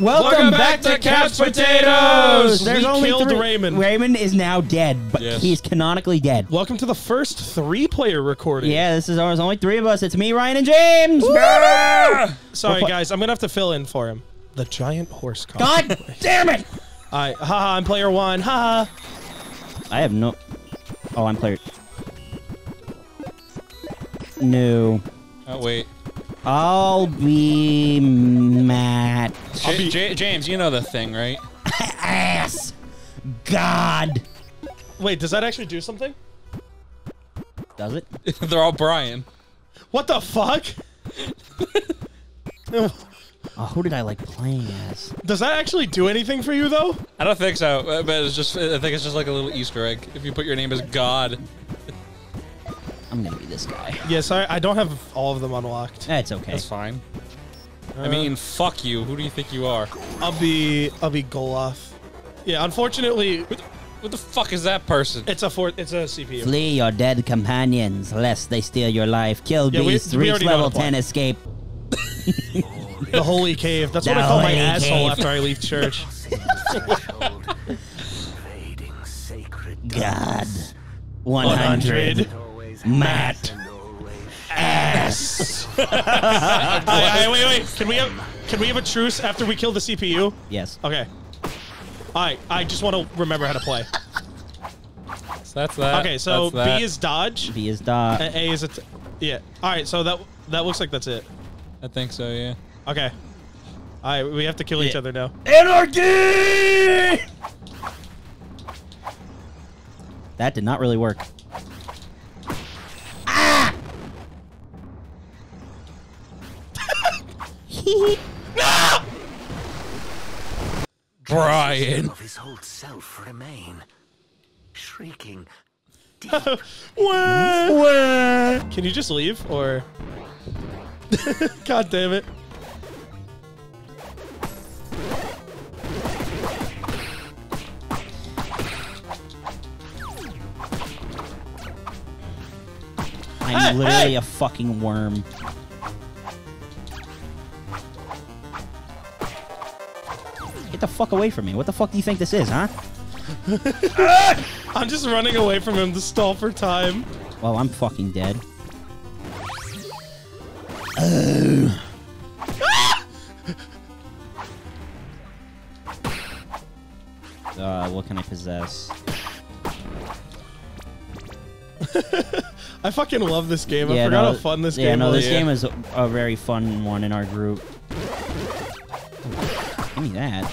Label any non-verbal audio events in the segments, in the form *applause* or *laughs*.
Welcome, back, to Couch Potatoes. We killed three- Raymond. Raymond is now dead, but Yes. he's canonically dead. Welcome to the first three-player recording. Yeah, this is ours. Only three of us. It's me, Ryan, and James. Sorry, guys. I'm gonna have to fill in for him. The giant horse cock. God *laughs* damn it! I haha. I'm player one. Haha. I have no. Oh, I'm player. No. Oh wait, I'll be Matt. I'll be- J- James, you know the thing, right? Ass. God. Wait, does that actually do something? Does it? *laughs* They're all Brian. What the fuck? Oh, who did I like playing as? Does that actually do anything for you though? I don't think so, but it's just I think it's just like a little Easter egg. If you put your name as God, I'm gonna be this guy. Yes, I, I don't have all of them unlocked. That's okay. that's fine. Uh, I mean, fuck you. Who do you think you are? I'll be I'll be Goloth. Yeah, unfortunately, What the fuck is that person? it's a four, it's a CPU. Flee your dead companions, lest they steal your life. Kill Yeah, we- beasts, we reach level 10, escape. *laughs* The holy cave. That's what I call my holy asshole after I leave church. *laughs* God. 100. 100. Matt. Ass. I, I, wait, wait. Can we have can we have a truce after we kill the CPU? Yes. Okay. All right. I just want to remember how to play. So that's that. Okay. So that's that. B is dodge. B is dodge. and A is a. T- yeah. All right. So that that looks like that's it. I think so. Yeah. Okay. All right. We have to kill each other now. Anarchy! That did not really work. *laughs* Brian. of his whole self remain, shrieking. *laughs* Wah! Can you just leave or? *laughs* God damn it. I'm literally a fucking worm. The fuck away from me. What the fuck do you think this is, huh? *laughs* I'm just running away from him to stall for time. Well, I'm fucking dead. Uh, what can I possess? *laughs* I fucking love this game. I yeah, forgot no, how fun this yeah, game no, this game is a, a very fun one in our group. Give me that.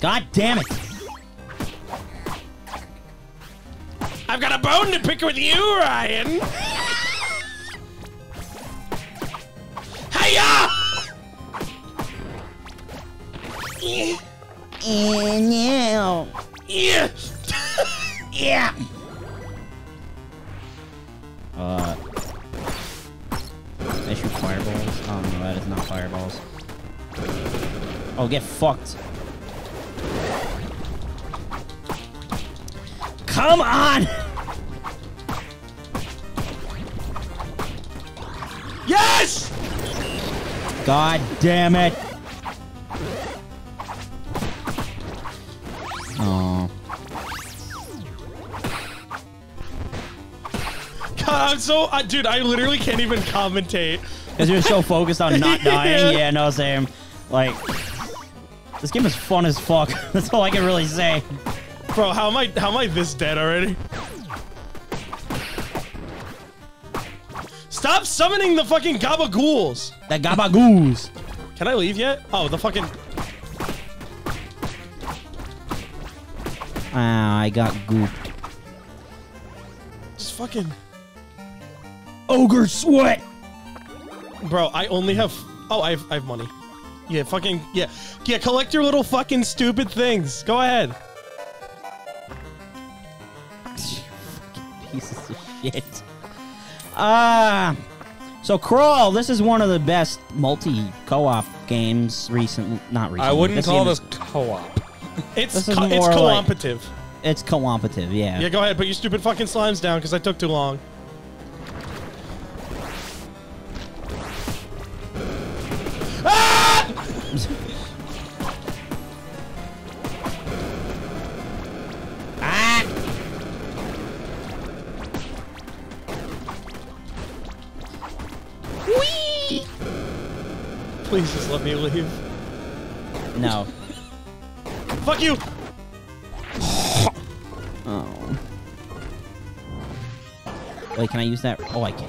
God damn it! I've got a bone to pick with you, Ryan. Hiya! And yeah, Yeah. yeah. Uh, I shoot fireballs. Oh no, that is not fireballs. Oh, get fucked. Come on! Yes! God damn it! Oh, God, I'm so, uh, dude. I literally can't even commentate. because you're so focused on not *laughs* dying. Yeah. yeah, no, same. Like, this game is fun as fuck. *laughs* That's all I can really say. Bro, how am I? How am I this dead already? Stop summoning the fucking gabagools. The gabagoos. Can I leave yet? Oh, the fucking. Ah, I got gooped. Just fucking. Ogre sweat. Bro, I only have. Oh, I have, I have money. Yeah, fucking. Yeah. Yeah, collect your little fucking stupid things. Go ahead. *laughs* Pieces of shit. Ah. so Crawl, this is one of the best multi co-op games recently. Not recently. I wouldn't This call this co-op. It's This is co- it's more like- cooperative. It's cooperative, yeah. Yeah, go ahead. Put your stupid fucking slimes down because I took too long. Oh, I can.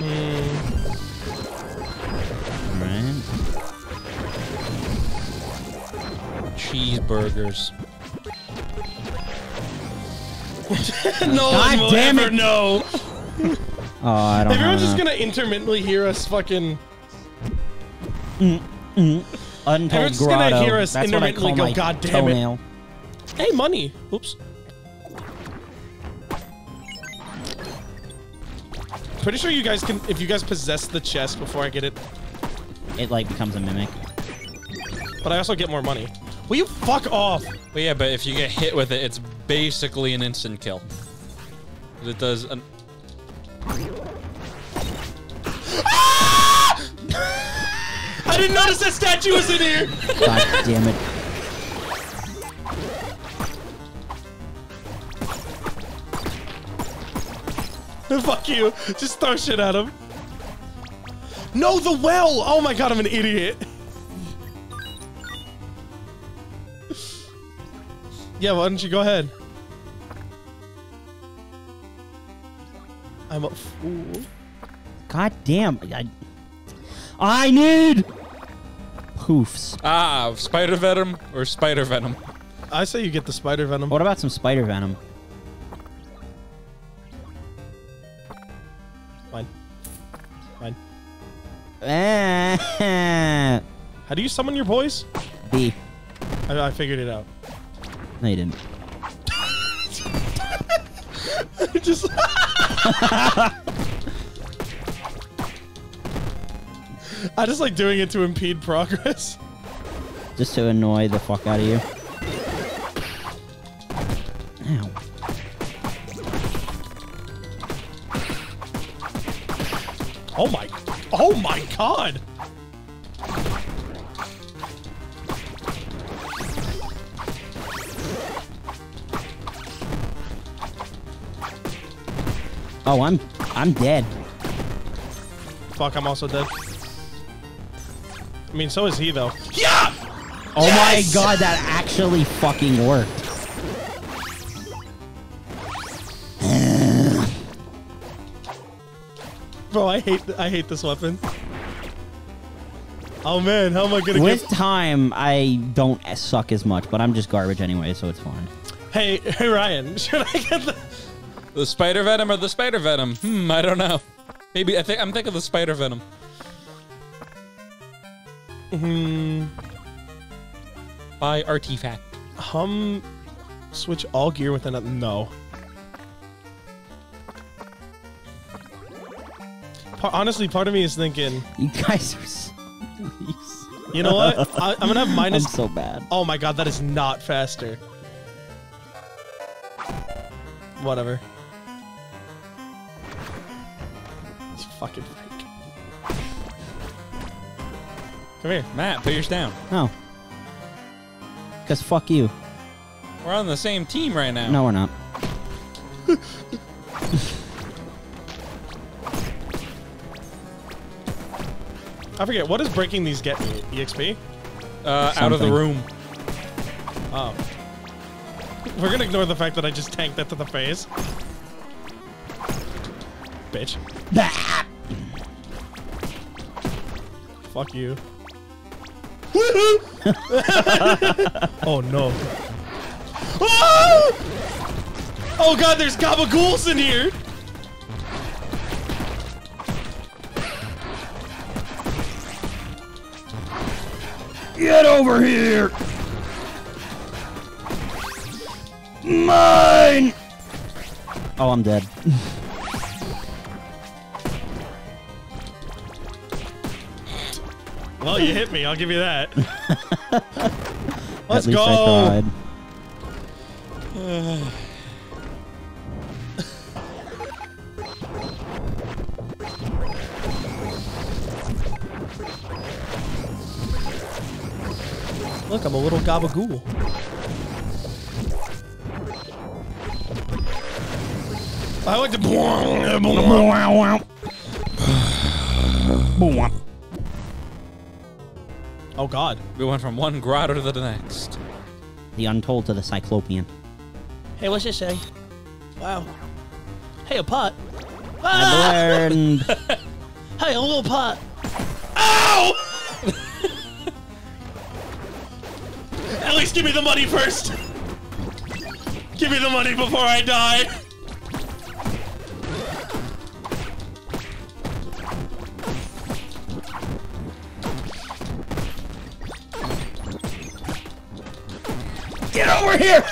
Hmm. Alright. Cheeseburgers. *laughs* no God one will damn ever it. know. *laughs* Oh, I don't Everyone's know. just gonna intermittently hear us fucking. Mm, mm. Untold Everyone's just grotto. gonna hear us That's intermittently go, my "God damn it." Hey, money. Oops. Pretty sure you guys can. If you guys possess the chest before I get it, It like becomes a mimic. but I also get more money. Will you fuck off? But yeah, but if you get hit with it, it's basically an instant kill. It does an. Ah! *laughs* I didn't notice that statue was in here. God damn it. *laughs* Fuck you. Just throw shit at him. No, the well. Oh my god, I'm an idiot. *laughs* Yeah, why don't you go ahead? I'm a fool. God damn. I, I need poofs. Ah, spider venom or spider venom. I say you get the spider venom. What about some spider venom? *laughs* How do you summon your boys? B. I, I figured it out. No, you didn't. *laughs* Just. *laughs* I just like doing it to impede progress. Just to annoy the fuck out of you. My god. Oh, I'm I'm dead. Fuck, I'm also dead. I mean, so is he though. Yeah! Oh Yes! my god, that actually fucking worked. *sighs* Bro, I hate I hate this weapon. Oh man, how am I gonna get? With get? time, I don't suck as much, but I'm just garbage anyway, so it's fine. Hey, *laughs* hey Ryan, *laughs* should I get the? The spider venom or the spider venom? Hmm, I don't know. Maybe I think I'm thinking the spider venom. Hmm. By artifact. Hum. Switch all gear with another. No. Pa- honestly, part of me is thinking, You guys are so *laughs* you know what? I, I'm gonna have I'm minus. so bad. Oh my god, that is not faster. Whatever. It's fucking freak. Come here. Matt, put yours down. No. Because fuck you. We're on the same team right now. No, we're not. I forget, what does breaking these get me? EXP? Uh, out of the room. Oh. We're gonna ignore the fact that I just tanked that to the face. Bitch. Bah! *laughs* Fuck you. *laughs* oh no. Ah! *laughs* Oh god, there's gabagools in here! Get over here! Mine! Oh, I'm dead. Well, you hit me, I'll give you that. *laughs* Let's At least go. I tried. *sighs* *laughs* Look, I'm a little gabagool. I like to. *sighs* Oh God! We went from one grotto to the next. The Untold to the Cyclopean. Hey, what's this say? Wow. Hey, a pot. I Ah! *laughs* learned. Hey, a little pot. Ow! At least give me the money first. Give me the money before I die. Get over here!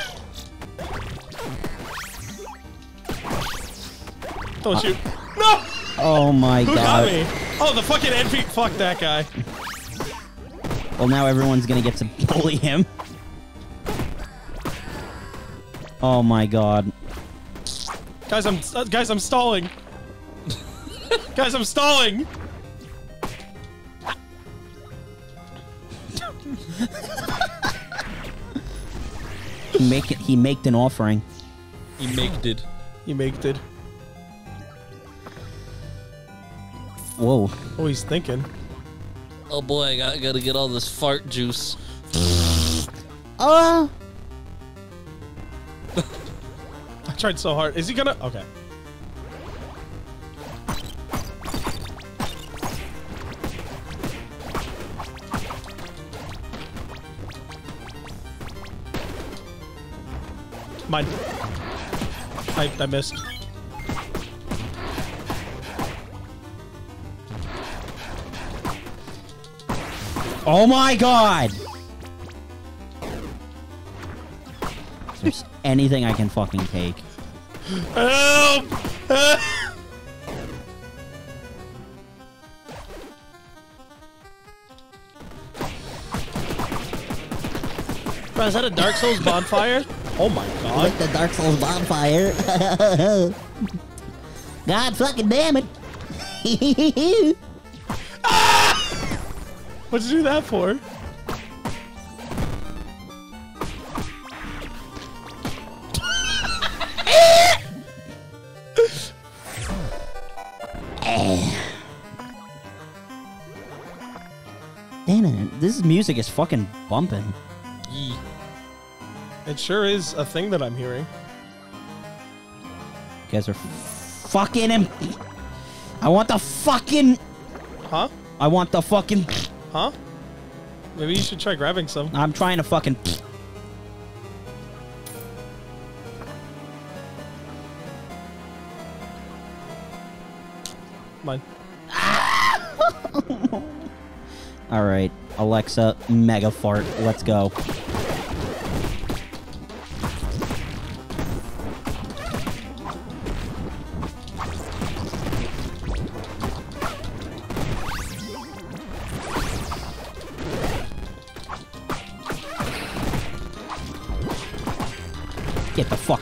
Don't shoot. No! Oh my Who god. got me? Oh, the fucking NP. Fuck that guy. Well, now everyone's gonna get to bully him. Oh my god. Guys, I'm uh, guys, I'm stalling. guys, I'm stalling. He make it. He maked an offering. He maked it. He maked it. Whoa. Oh, he's thinking. Oh boy, I got, gotta get all this fart juice. Uh. I tried so hard. Is he gonna? Okay. Mine. I, I missed. Oh my god. If there's anything I can fucking take. Help! Bro, is that a Dark Souls bonfire? Oh my god. the Dark Souls bonfire. *laughs* God fucking damn it. *laughs* What'd you do that for? *laughs* Damn it. This music is fucking bumping. Yee. It sure is a thing that I'm hearing. You guys are fucking him. I want the fucking. Huh? I want the fucking. Huh? Maybe you should try grabbing some. I'm trying to fucking. Mine. *laughs* All right, Alexa, mega fart. Let's go.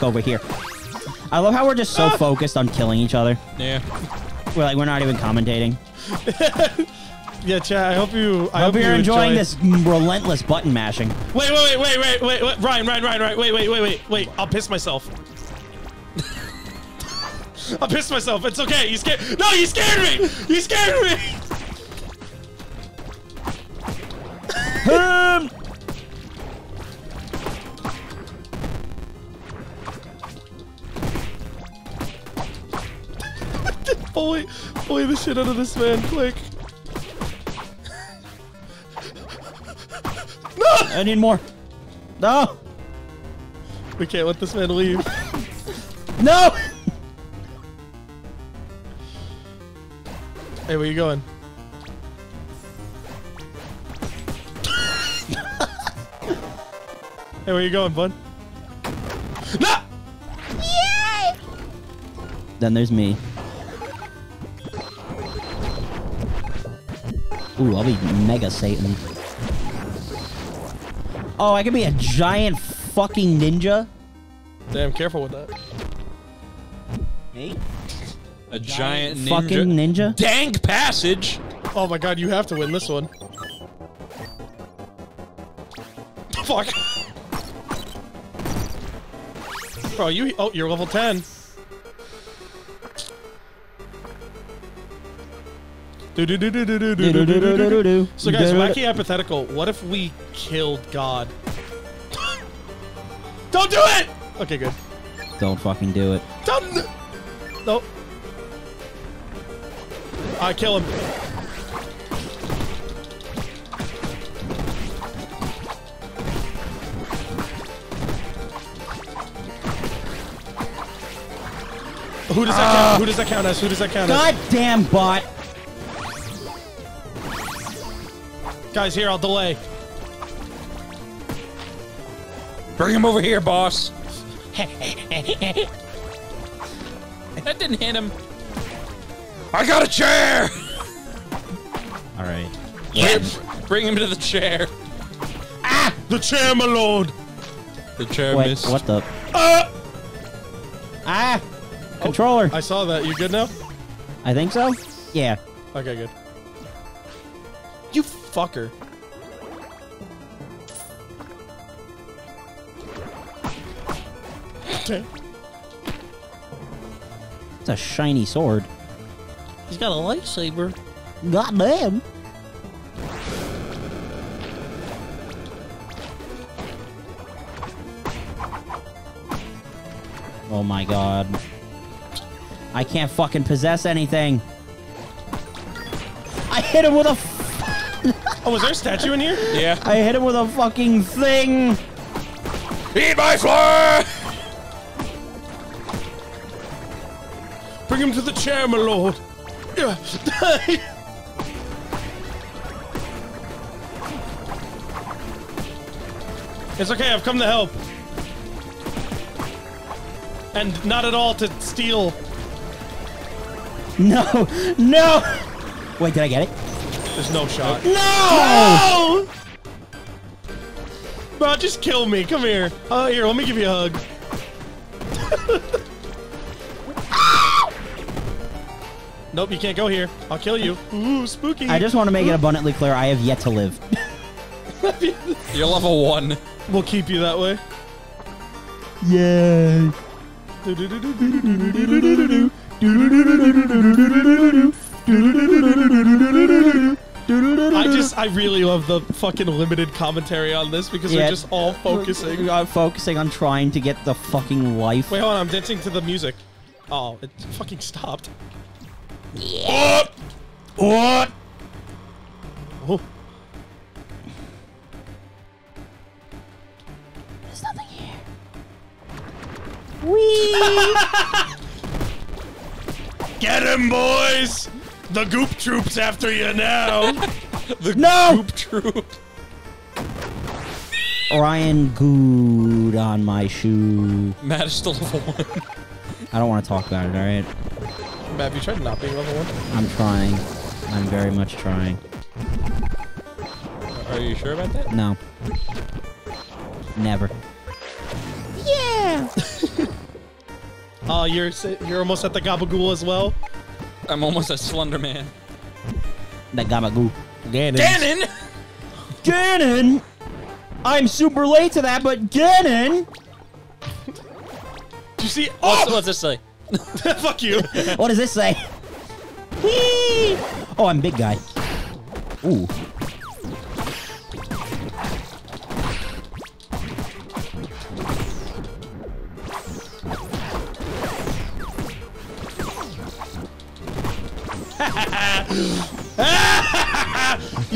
Over here. I love how we're just so ah. focused on killing each other. Yeah. We're like we're not even commentating. *laughs* Yeah, chat. I hope you. I hope you you're enjoying enjoy- this relentless button mashing. Wait, wait, wait, wait, wait, wait, wait, Ryan, Ryan, Ryan, Ryan, wait, wait, wait, wait, wait. I'll piss myself. *laughs* I'll piss myself. It's okay. You scared? No, you scared me. You scared me. *laughs* Bully, bully the shit out of this man, quick. *laughs* no! I need more. No, We can't let this man leave. *laughs* no. Hey, where you going? *laughs* hey, where you going, bud? No! Yay! Then there's me. Ooh, I'll be Mega Satan. Oh, I could be a giant fucking ninja. Damn, careful with that. Me? A giant ninja. Fucking ninja. Dank passage. Oh my god, you have to win this one. Fuck. Bro, you. Oh, you're level 10. So, guys, wacky hypothetical. What if we killed God? Don't do it! Okay, good. Don't fucking do it. Don't. Nope. I kill him. Who does that uh, count? Who does that count as? Who does that count as? Goddamn bot! Guys, here, I'll delay. Bring him over here, boss. *laughs* that didn't hit him. I got a chair. All right. Yeah. Bring him to the chair. Ah! The chair, my lord. The chair Wait, missed. what the? Ah! Ah! Controller. I saw that. You good now? I think so. Yeah. Okay, good. You fucker. Okay. It's a shiny sword. He's got a lightsaber. God damn. Oh my god. I can't fucking possess anything. I hit him with a. F- *laughs* Oh, was there a statue in here? Yeah. I hit him with a fucking thing. Eat my floor. Bring him to the chair, my lord. Yeah. *laughs* it's okay, I've come to help. And not at all to steal. No, no. Wait, did I get it? There's no shot. No. Bro, just kill me. Come here. Uh, here, let me give you a hug. nope, you can't go here. I'll kill you. Ooh, spooky. I just want to make it abundantly clear I have yet to live. You're level one. We'll keep you that way. Yay. Just, I really love the fucking limited commentary on this because Yeah. we're just all focusing. I'm focusing on trying to get the fucking life. Wait, hold on, I'm dancing to the music. Oh, it fucking stopped. What? What? Oh, There's nothing here. Wee. *laughs* get him, boys! The Goop Troop's after you now. *laughs* The No! Goop troop. Ryan good on my shoe. Matt is still level one. I don't want to talk about it, alright? Matt, have you tried not being level one? I'm trying. I'm very much trying. Are you sure about that? No. Never. Yeah! Oh, *laughs* you're you're almost at the Gabagool as well. I'm almost a Slender Man. The gabagoo. Ganon. Ganon! Ganon! I'm super late to that, but Ganon! Do you see? What's, Oh, what's this say? *laughs* fuck you. *laughs* What does this say? Whee! Oh, I'm big guy. Ooh.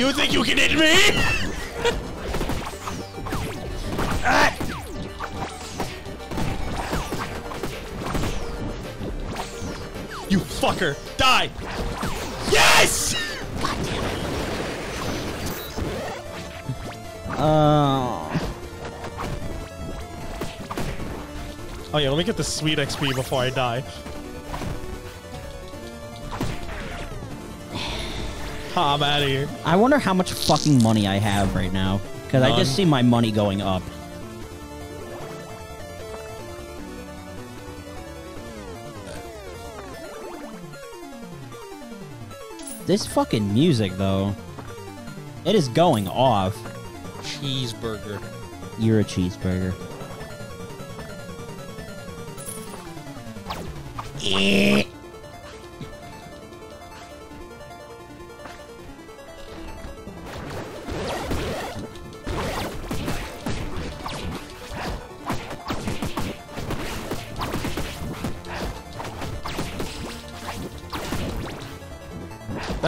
You think you can hit me? Ah! *laughs* You fucker! Die! Yes! *laughs* Uh, Oh yeah, let me get the sweet XP before I die. I'm out of here. I wonder how much fucking money I have right now. Because I just see my money going up. This fucking music, though. It is going off. Cheeseburger. You're a cheeseburger. Eh.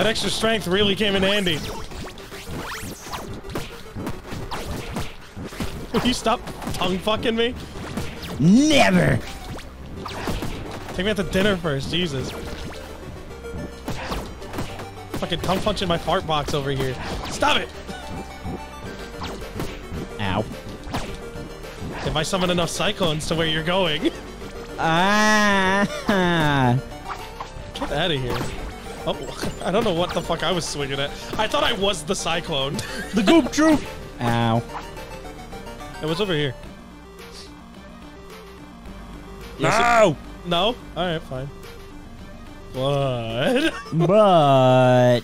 That extra strength really came in handy. Will *laughs* you stop tongue fucking me? Never! Take me out to dinner first, Jesus. Fucking tongue punching my fart box over here. Stop it! Ow. If I summon enough cyclones to where you're going, Ah! get out of here. Oh, *laughs* I don't know what the fuck I was swinging at. I thought I was the cyclone. *laughs* the goop troop! Ow. It was over here. No! No? Alright, fine. But. *laughs* But.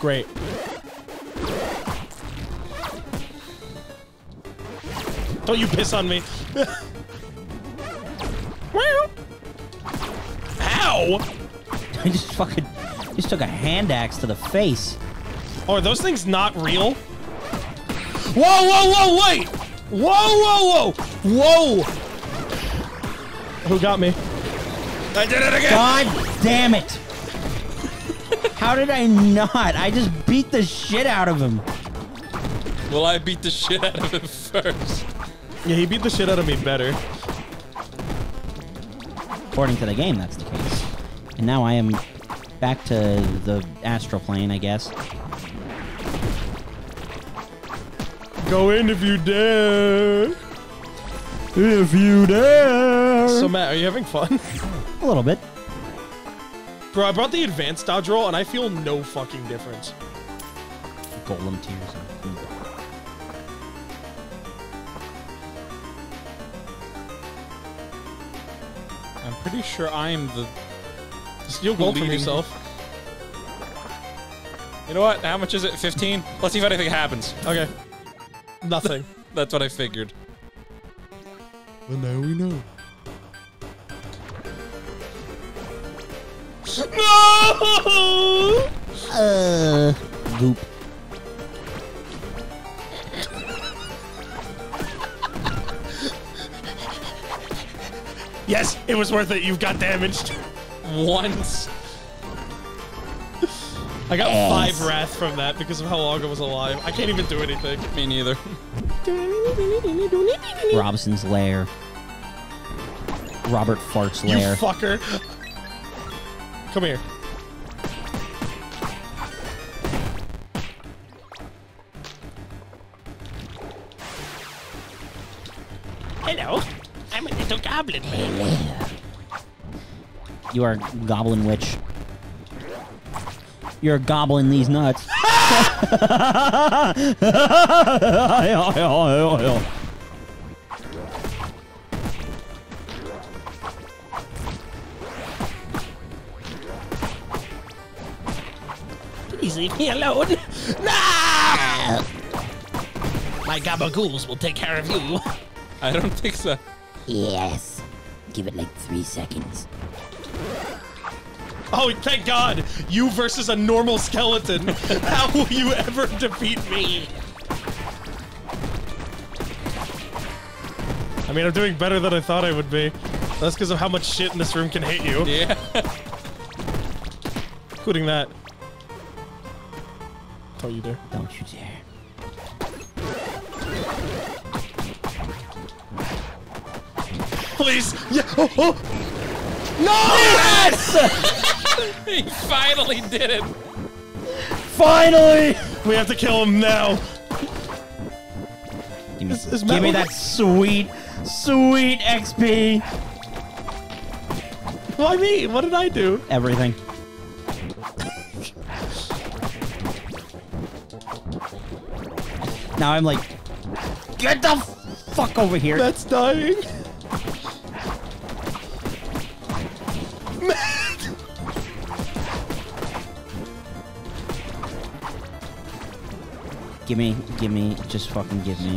Great. Don't you piss on me. Ow! I just fucking. Just took a hand axe to the face. Oh, are those things not real? Whoa, whoa, whoa, wait! Whoa, whoa, whoa! Whoa! Who got me? I did it again! God damn it! How did I not? I just beat the shit out of him. Well, I beat the shit out of him first. Yeah, he beat the shit out of me better. According to the game, that's the case. And now I am back to the astral plane, I guess. Go in if you dare. If you dare. So, Matt, are you having fun? a little bit. Bro, I brought the advanced dodge roll and I feel no fucking difference. Golem tears. I'm pretty sure I'm the. Steal gold from Bleeding. yourself. You know what? How much is it? 15? Let's see if anything happens. Okay. Nothing. *laughs* That's what I figured. well, now we know. No! Uh. Goop. Yes, it was worth it. You've got damaged. Once. I got Yes. five wrath from that because of how long I was alive. I can't even do anything. Me neither. Robson's lair. Robert Fart's You lair. fucker. Come here. Hello, I'm a little goblin. You are goblin witch. You're gobbling these nuts. *laughs* Please leave me alone. *laughs* No! My gabagools will take care of you. I don't think so. Yes. Give it like three seconds. Oh, thank God! You versus a normal skeleton. *laughs* How will you ever defeat me? I mean, I'm doing better than I thought I would be. That's because of how much shit in this room can hit you, Yeah. including that. Don't you dare. Don't you dare. Please! Yeah! Oh, oh. No! *laughs* *laughs* he finally did it. Finally! We have to kill him now. Give me, Is- is give me that sweet, sweet XP. Why me? What did I do? Everything. Now I'm like, get the fuck over here. That's dying. Give me, give me, just fucking give me. *laughs*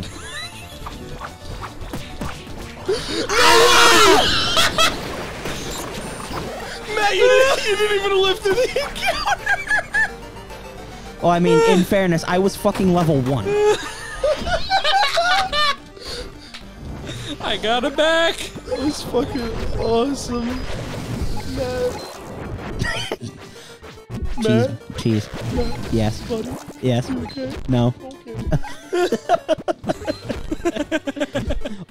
Matt, you didn't, you didn't even live through the encounter. Well, I mean, in fairness, I was fucking level one. I got it back. That was fucking awesome. *laughs* Matt. Cheese, Matt, cheese. Yes, buddy, yes. okay? No. Okay.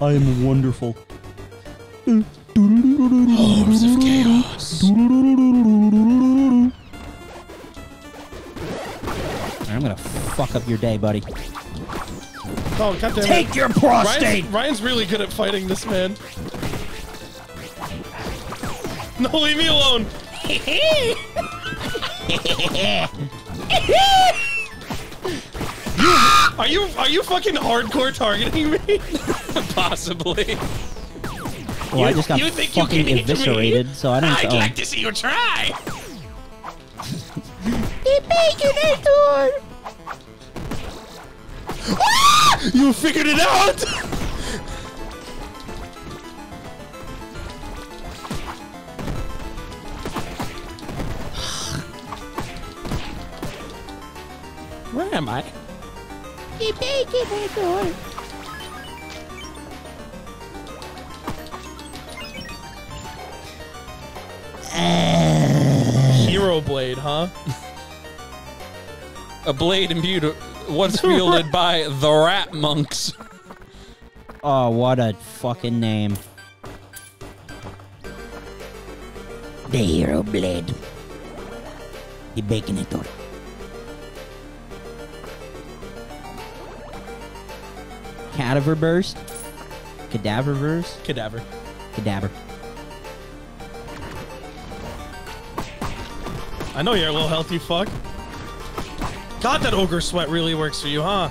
*laughs* I am wonderful. Hordes of chaos. I'm gonna fuck up your day, buddy. Oh, goddamn Take it. your prostate! Ryan's, Ryan's really good at fighting this man. No, leave me alone. *laughs* You- are you are you fucking hardcore targeting me? *laughs* Possibly. Well, I just got you think you fucking can hit me? eviscerated, so I don't. I'd oh. like to see you try. *laughs* You figured it out. Where am I? Hero Blade, huh? A blade imbued once wielded *laughs* by the rat monks. Oh, what a fucking name. The hero blade. The Baconator. Cadaver burst. Cadaver burst. Cadaver. Cadaver. I know you're a little healthy fuck. God, that ogre sweat really works for you, huh?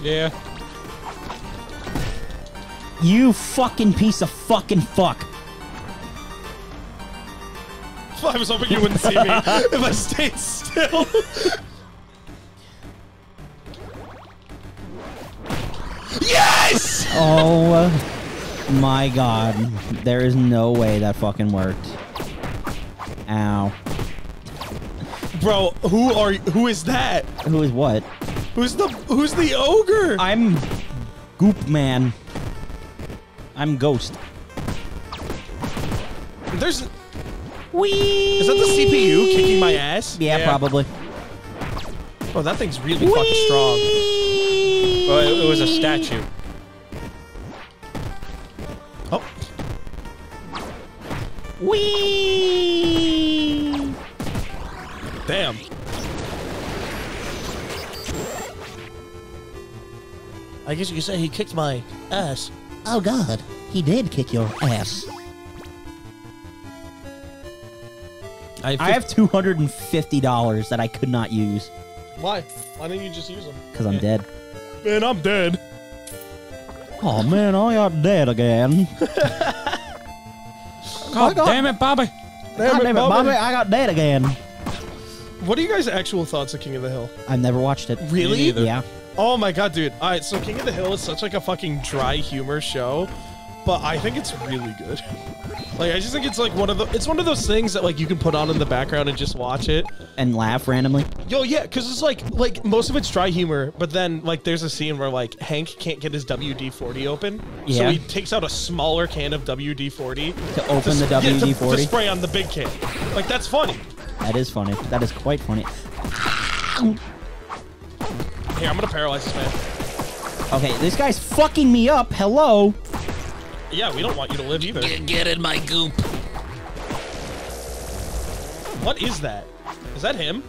Yeah. You fucking piece of fucking fuck. *laughs* I was hoping you wouldn't see me *laughs* if I stayed still. *laughs* Oh uh, my god. There is no way that fucking worked. Ow. Bro, who are who is that? Who is what? Who's the who's the ogre? I'm Goop Man. I'm Ghost. There's Wee! is that the CPU kicking my ass? Yeah, probably. Oh, that thing's really fucking strong. Oh, it, it was a statue. Wee! damn. I guess you could say he kicked my ass. Oh god, he did kick your ass. I, I have two hundred and fifty dollars that I could not use why? Why didn't you just use them? because I'm dead. Man, I'm dead. Oh man, I got dead again. *laughs* God damn it, Bobby. God damn it, Bobby, I got dead again. What are you guys' actual thoughts of King of the Hill? I've never watched it. Really? Yeah. Oh my god, dude. All right, so King of the Hill is such like a fucking dry humor show, but I think it's really good. *laughs* like I just think it's like one of the it's one of those things that like you can put on in the background and just watch it. And laugh randomly. Yo, yeah, cuz it's like like most of it's dry humor, but then like there's a scene where like Hank can't get his WD-40 open. So Yeah. he takes out a smaller can of WD-40 To open the s- yeah, to- to WD-40? spray on the big can. Like that's funny. That is funny. That is quite funny. Here, I'm going to paralyze this man. Okay, this guy's fucking me up. Hello. Yeah, we don't want you to live either. Get, get in my goop. What is that? Is that him?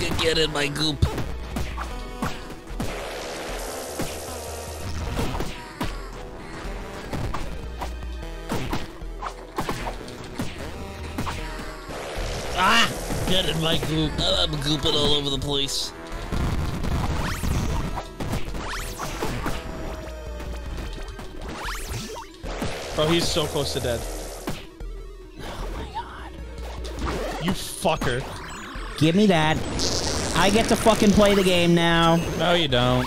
Get, get in my goop. Ah! Get in my goop. I'm gooping all over the place. Bro, he's so close to dead. Oh my god. You fucker. Give me that. I get to fucking play the game now. No, you don't.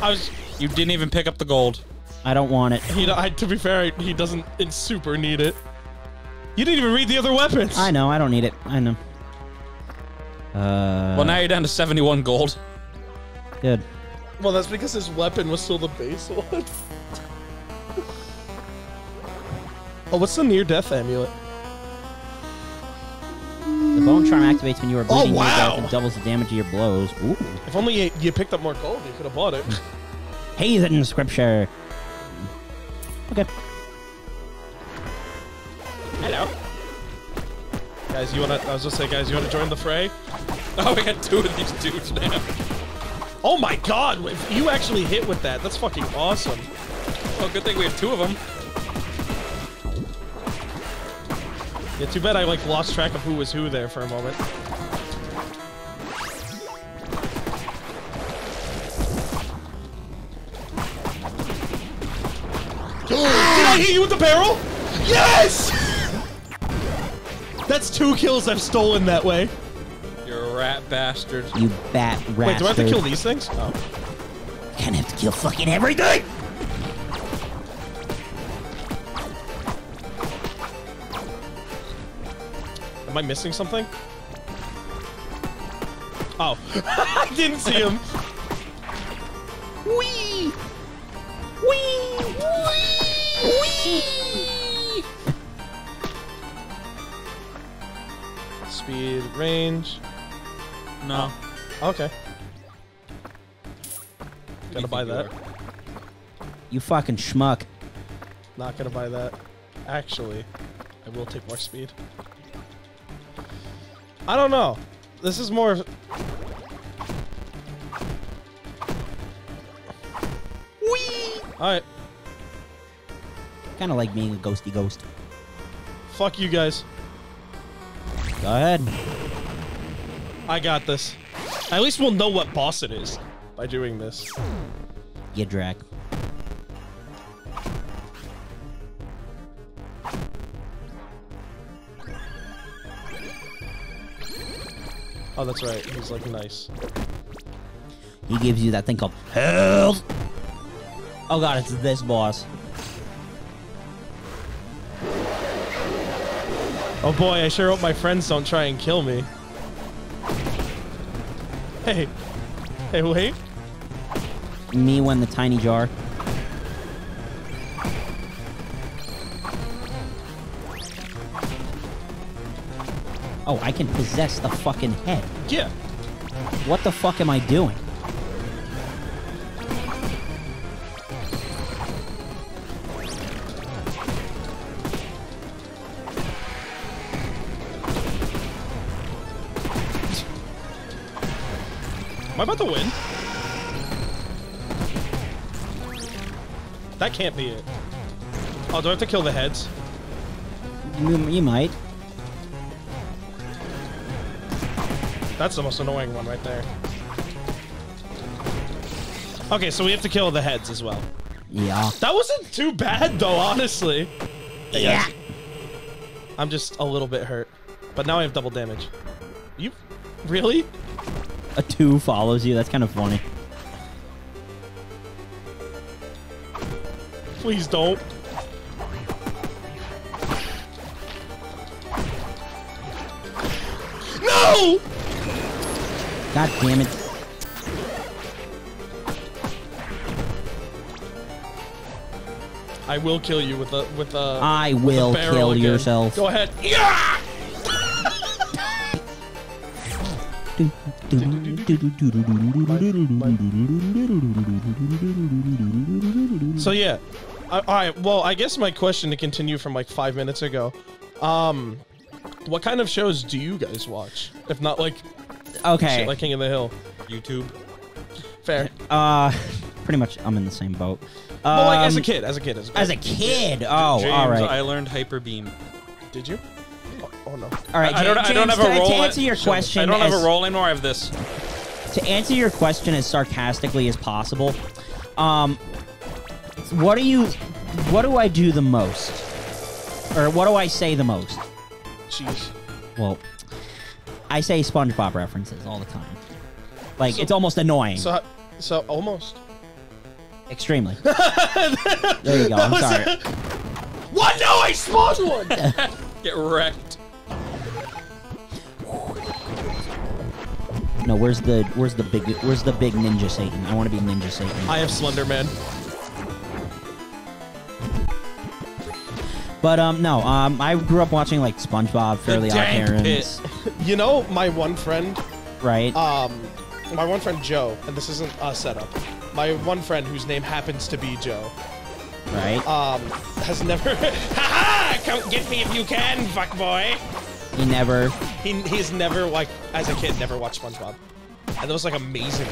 I was. You didn't even pick up the gold. I don't want it. He. I, to be fair, he doesn't in super need it. You didn't even read the other weapons. I know, I don't need it. I know. Uh, Well, now you're down to 71 gold. good. Well, that's because his weapon was still the base *laughs* one. Oh, what's the near death amulet? The bone charm activates when you are bleeding Oh, near death and doubles the damage of your blows. Ooh. If only you, you picked up more gold, you could have bought it. *laughs* Heathen scripture. Okay. Hello. Guys, you wanna? I was just say, guys, you wanna join the fray? Oh, we got two of these dudes now. Oh my God! If you actually hit with that, that's fucking awesome. Well, good thing we have two of them. Yeah, too bad I like lost track of who was who there for a moment. Did I hit you with the barrel? Yes! *laughs* That's two kills I've stolen that way. You're a rat bastard. You bat rat. Wait, do I have to kill these things? Oh. Can't have to kill fucking everything. Am I missing something? Oh. *laughs* I didn't see him. Wee. Wee. Wee. Wee! Speed, range. No. Oh, okay. Gotta buy that. You fucking schmuck. Not gonna buy that. Actually, I will take more speed. I don't know. This is more. Whee! Alright, Kind of like being a ghosty ghost. fuck you guys. Go ahead. I got this. At least we'll know what boss it is by doing this. Get Drac. Oh, that's right. He's like nice. He gives you that thing called health. Oh god, it's this boss. Oh boy, I sure hope my friends don't try and kill me. Hey. Hey, wait. Me when the tiny jar. Oh, I can possess the fucking head. Yeah. What the fuck am I doing? Am I about to win? That can't be it. Oh, do I have to kill the heads? You, you might. That's the most annoying one right there. Okay, so we have to kill the heads as well. Yeah. That wasn't too bad, though, honestly. Yeah. I'm just a little bit hurt. But now I have double damage. You... Really? A two follows you. That's kind of funny. Please don't. No! God damn it. I will kill you with a with a. I a will barrel kill again. yourself. Go ahead. Yeah! So yeah. I, all right. Well, I guess my question to continue from like five minutes ago. Um, what kind of shows do you guys watch? If not like Okay. shit like King of the Hill. YouTube. Fair. uh, *laughs* pretty much, I'm in the same boat. well, like as a Um, kid, as a kid, as a kid. As a kid. Oh, James, all right. I learned Hyper Beam. Did you? Oh, oh no. all right. I don't. I don't James, have a to, role. To answer your question, I don't have as- a role anymore. I have this. to answer your question as sarcastically as possible, um, what do you? what do I do the most? Or what do I say the most? Jeez. Well, I say SpongeBob references all the time. Like it's almost annoying. So, so almost. Extremely. *laughs* there you go. I'm sorry. What? No, I spawned one. *laughs* Get wrecked. No, where's the where's the big where's the big ninja Satan? I want to be ninja Satan. I have Slender Man. But um no, um I grew up watching like SpongeBob, Fairly Odd dank Parents, You know, my one friend, right? um, my one friend Joe, and this isn't a setup. My one friend whose name happens to be Joe, right? um, has never. *laughs* ha! Come get me if you can, fuck boy. he never. He he's never like as a kid never watched SpongeBob, and that was like amazing.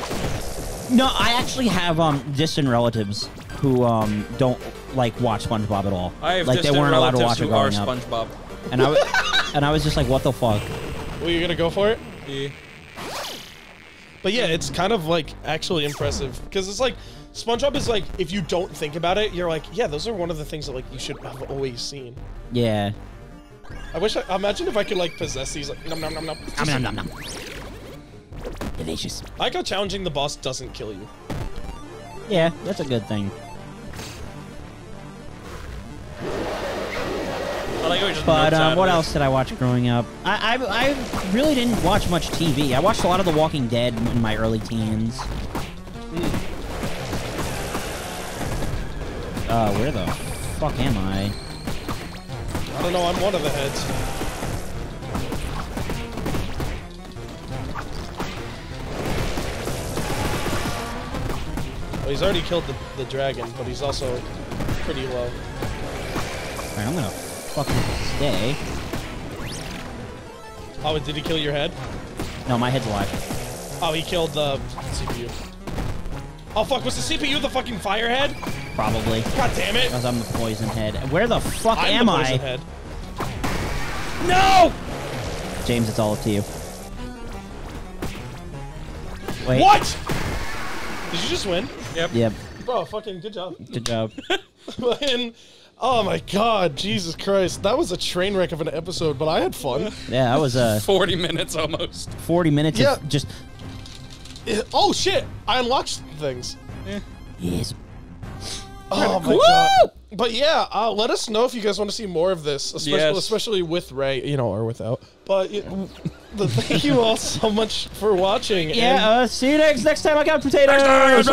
No, I actually have um distant relatives who um don't like watch SpongeBob at all. I have like they weren't allowed to watch it who are growing up. SpongeBob. And I w- *laughs* and I was just like, what the fuck? Were you gonna go for it? Yeah. But yeah, it's kind of like actually impressive because it's like SpongeBob is like if you don't think about it, you're like, yeah, those are one of the things that like you should have always seen. Yeah. I wish I imagine if I could like possess these like nom nom nom nom. Nom nom nom nom. Delicious. I like how challenging the boss doesn't kill you. Yeah, that's a good thing. Like But um, what else did I watch growing up? I, I I really didn't watch much TV. I watched a lot of The Walking Dead in my early teens. Uh, where the fuck am I? I don't know. I'm one of the heads. Well, he's already killed the, the dragon, but he's also pretty low. Alright, I'm gonna fucking stay. Oh, did he kill your head? No, my head's alive. Oh, he killed the CPU. Oh fuck, was the CPU the fucking firehead? Probably. God damn it! Because I'm the poison head. Where the fuck I'm am the I? poison head. No! James, it's all up to you. Wait. What? Did you just win? Yep. Yep. Bro, fucking good job. Good job. *laughs* Fucking- oh my god, Jesus Christ. That was a train wreck of an episode, but I had fun. Yeah, that was uh, *laughs* 40 minutes almost. 40 minutes Yeah. of just. Eh, Oh shit, I unlocked things. Yes. Oh my god. But yeah, uh, let us know if you guys want to see more of this, especially, Yes. especially with Ray, you know, or without. But it, the, thank you all so much for watching. and- Yeah, uh, see you next next time I got potatoes. Next time I got potatoes.